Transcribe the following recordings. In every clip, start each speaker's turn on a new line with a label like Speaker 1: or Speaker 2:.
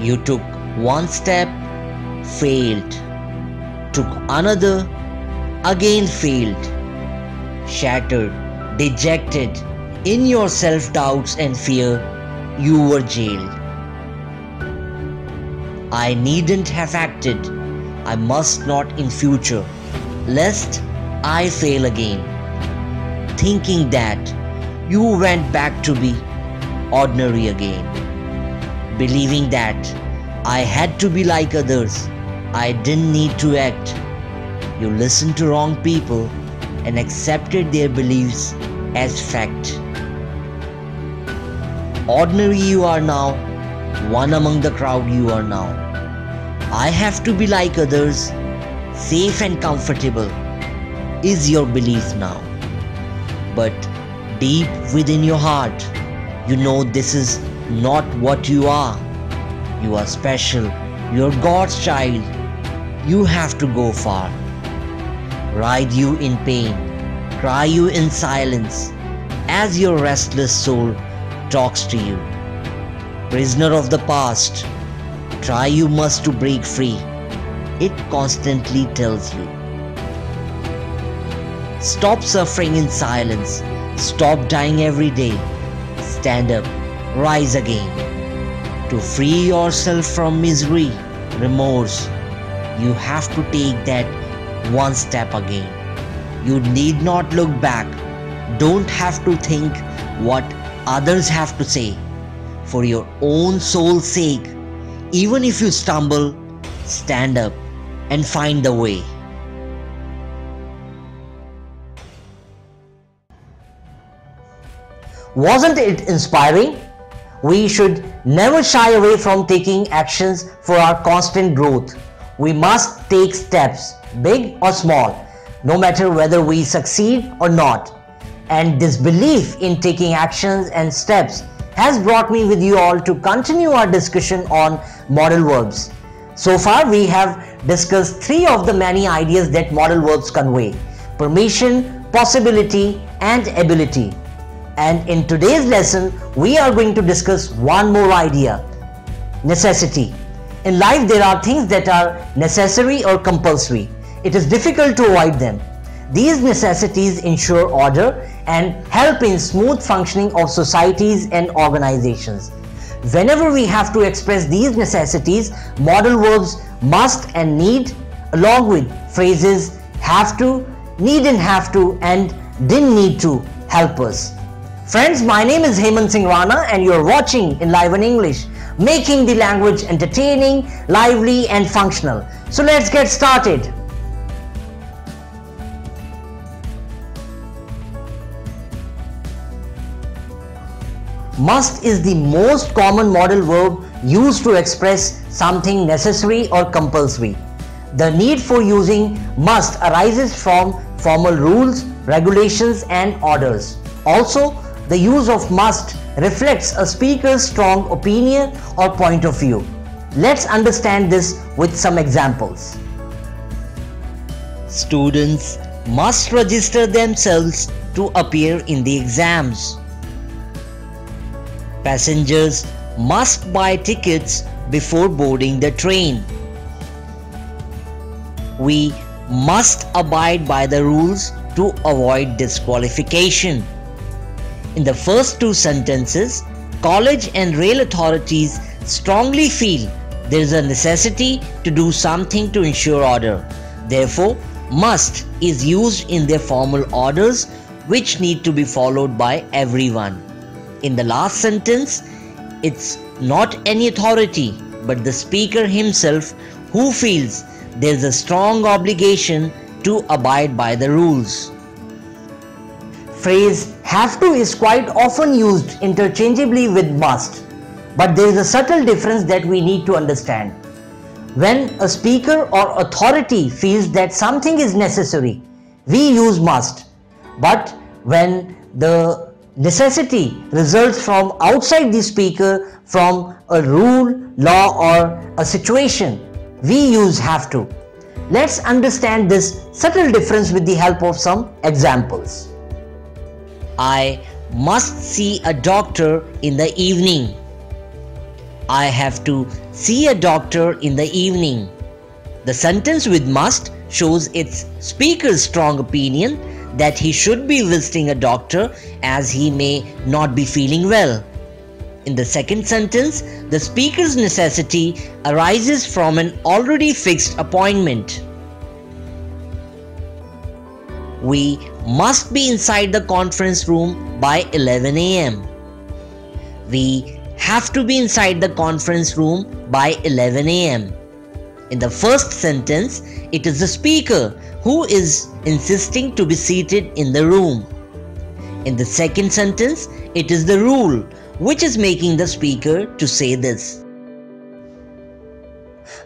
Speaker 1: You took one step, failed. Took another, again failed. Shattered, dejected, in your self doubts and fear, you were jailed. I needn't have acted, I must not in future, lest I fail again. Thinking that you went back to be ordinary again. Believing that I had to be like others, I didn't need to act. You listened to wrong people and accepted their beliefs as fact. Ordinary you are now, one among the crowd you are now. I have to be like others, safe and comfortable, is your belief now. But deep within your heart, you know this is not what you are. You are special, you're God's child. You have to go far. Ride you in pain, cry you in silence, as your restless soul talks to you. Prisoner of the past, try you must to break free. It constantly tells you. Stop suffering in silence. Stop dying every day. Stand up, rise again. To free yourself from misery, remorse, you have to take that one step again. You need not look back. Don't have to think what others have to say. For your own soul's sake, even if you stumble, stand up and find the way. Wasn't it inspiring? We should never shy away from taking actions for our constant growth. We must take steps, big or small, no matter whether we succeed or not. And this belief in taking actions and steps has brought me with you all to continue our discussion on modal verbs. So far, we have discussed three of the many ideas that modal verbs convey permission, possibility, and ability. And in today's lesson, we are going to discuss one more idea necessity. In life, there are things that are necessary or compulsory. It is difficult to avoid them. These necessities ensure order and help in smooth functioning of societies and organizations. Whenever we have to express these necessities, modal verbs must and need, along with phrases have to, need and have to, and didn't need to help us. Friends, my name is Hemant Singh Rana and you're watching Enliven English, making the language entertaining, lively and functional. So let's get started. Must is the most common modal verb used to express something necessary or compulsory. The need for using must arises from formal rules, regulations and orders. Also, the use of must reflects a speaker's strong opinion or point of view. Let's understand this with some examples. Students must register themselves to appear in the exams. Passengers must buy tickets before boarding the train. We must abide by the rules to avoid disqualification. In the first two sentences, college and rail authorities strongly feel there is a necessity to do something to ensure order. Therefore, must is used in their formal orders which need to be followed by everyone. In the last sentence, it's not any authority but the speaker himself who feels there is a strong obligation to abide by the rules. Phrase have to is quite often used interchangeably with must, but there is a subtle difference that we need to understand. When a speaker or authority feels that something is necessary, we use must. But when the necessity results from outside the speaker from a rule, law or a situation, we use have to. Let's understand this subtle difference with the help of some examples. I must see a doctor in the evening. I have to see a doctor in the evening. The sentence with must shows its speaker's strong opinion that he should be visiting a doctor as he may not be feeling well. In the second sentence, the speaker's necessity arises from an already fixed appointment. We must be inside the conference room by 11 am. We have to be inside the conference room by 11 am. In the first sentence, it is the speaker who is insisting to be seated in the room. In the second sentence, it is the rule which is making the speaker to say this.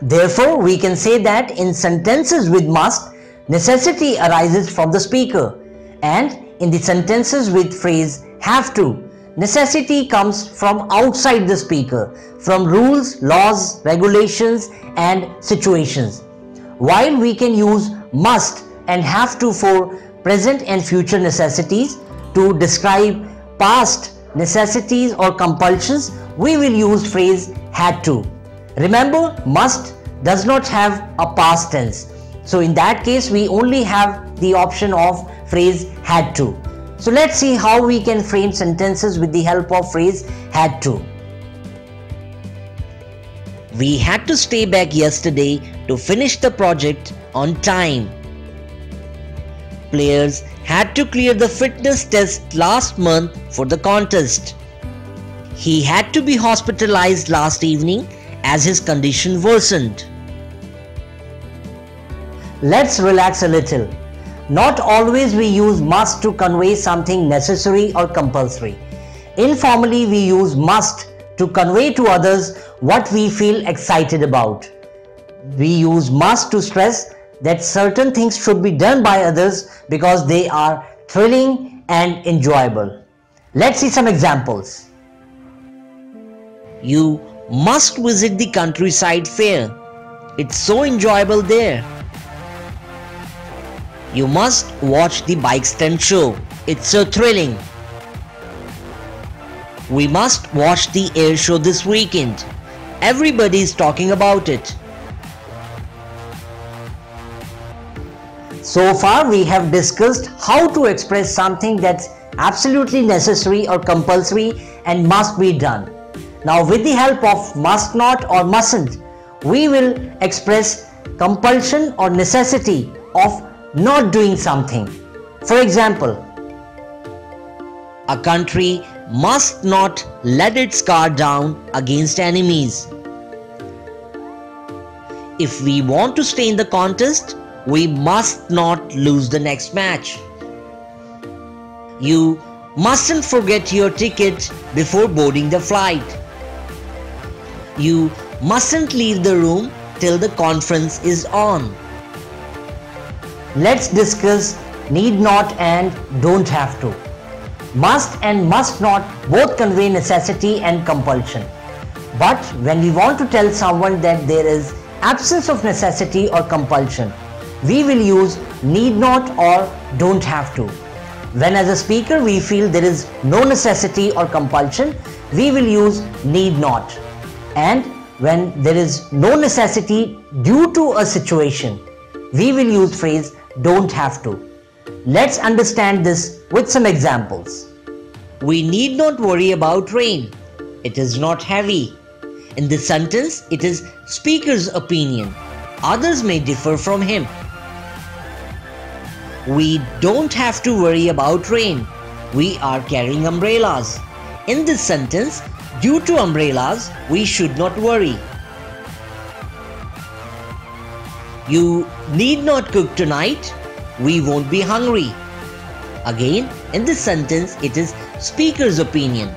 Speaker 1: Therefore, we can say that in sentences with must, necessity arises from the speaker and in the sentences with phrase have to, necessity comes from outside the speaker, from rules, laws, regulations and situations. While we can use must and have to for present and future necessities to describe past necessities or compulsions, we will use phrase had to. Remember, must does not have a past tense. So in that case, we only have the option of phrase had to. So let's see how we can frame sentences with the help of phrase had to. We had to stay back yesterday to finish the project on time. Players had to clear the fitness test last month for the contest. He had to be hospitalized last evening as his condition worsened. Let's relax a little. Not always we use must to convey something necessary or compulsory. Informally we use must to convey to others what we feel excited about. We use must to stress that certain things should be done by others because they are thrilling and enjoyable. Let's see some examples. You must visit the countryside fair. It's so enjoyable there. You must watch the bike stand show. It's so thrilling. We must watch the air show this weekend. Everybody is talking about it. So far we have discussed how to express something that's absolutely necessary or compulsory and must be done. Now with the help of must not or mustn't, we will express compulsion or necessity of not doing something. For example, a country must not let its guard down against enemies. If we want to stay in the contest, we must not lose the next match. You mustn't forget your ticket before boarding the flight. You mustn't leave the room till the conference is on. Let's discuss need not and don't have to. Must and must not both convey necessity and compulsion. But when we want to tell someone that there is absence of necessity or compulsion, we will use need not or don't have to. When as a speaker we feel there is no necessity or compulsion, we will use need not. And when there is no necessity due to a situation, we will use phrase don't have to. Let's understand this with some examples. We need not worry about rain. It is not heavy. In this sentence, it is speaker's opinion. Others may differ from him. We don't have to worry about rain. We are carrying umbrellas. In this sentence, due to umbrellas, we should not worry. You need not cook tonight. We won't be hungry. Again, in this sentence, it is speaker's opinion.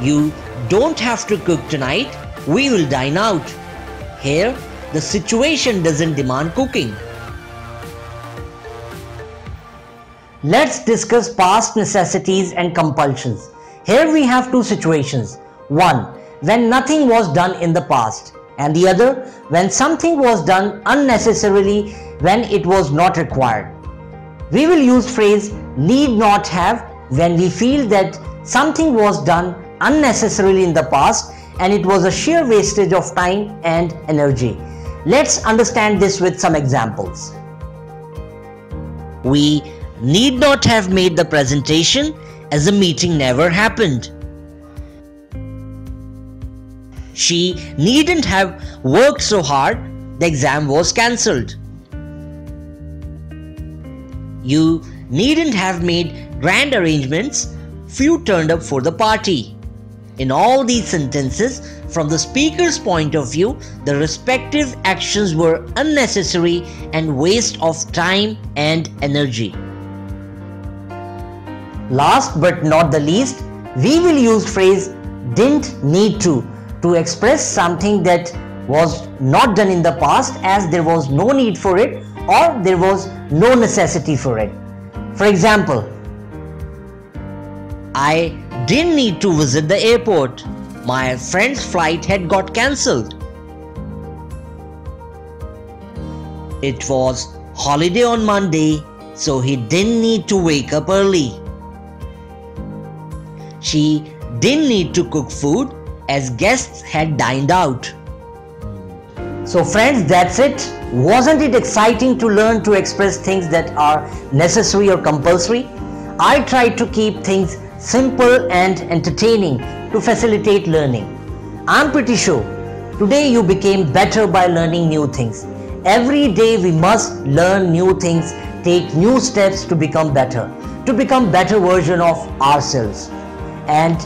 Speaker 1: You don't have to cook tonight. We will dine out. Here, the situation doesn't demand cooking. Let's discuss past necessities and compulsions. Here we have two situations. One, when nothing was done in the past and the other, when something was done unnecessarily when it was not required. We will use phrase need not have when we feel that something was done unnecessarily in the past and it was a sheer wastage of time and energy. Let's understand this with some examples. We need not have made the presentation as the meeting never happened. She needn't have worked so hard, the exam was cancelled. You needn't have made grand arrangements, few turned up for the party. In all these sentences, from the speaker's point of view, the respective actions were unnecessary and waste of time and energy. Last but not the least, we will use phrase didn't need to to express something that was not done in the past as there was no need for it or there was no necessity for it. For example, I didn't need to visit the airport. My friend's flight had got cancelled. It was holiday on Monday, so he didn't need to wake up early. She didn't need to cook food as guests had dined out. So friends, that's it. Wasn't it exciting to learn to express things that are necessary or compulsory? I tried to keep things simple and entertaining to facilitate learning. I'm pretty sure today you became better by learning new things. Every day we must learn new things, take new steps to become better, to become better version of ourselves. And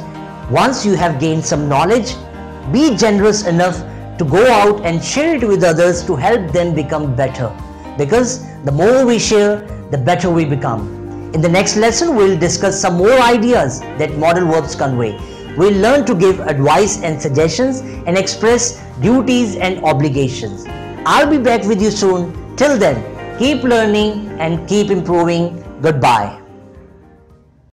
Speaker 1: once you have gained some knowledge, be generous enough to go out and share it with others to help them become better. Because the more we share, the better we become. In the next lesson, we'll discuss some more ideas that modal verbs convey. We'll learn to give advice and suggestions and express duties and obligations. I'll be back with you soon. Till then, keep learning and keep improving. Goodbye.